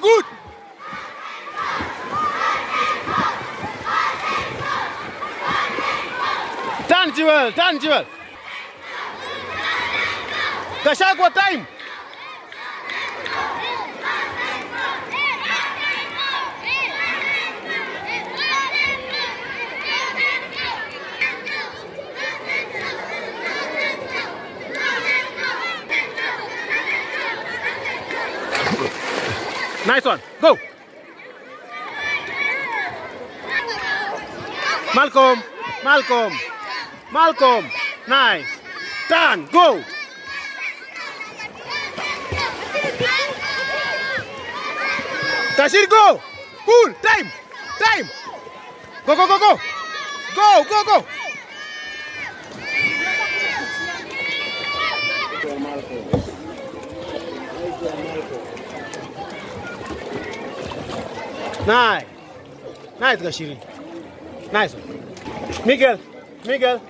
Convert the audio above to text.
good. Turn, Jewel. Turn, Jewel. Gashagwa time. Nice one. Go. Malcolm. Malcolm. Malcolm. Nice. Turn. Go. Tashir, go. Cool. Time. Time. Go, go, go, go. Go, go, go. Nice. Nice, Gashiri. Nice one. Miguel. Miguel.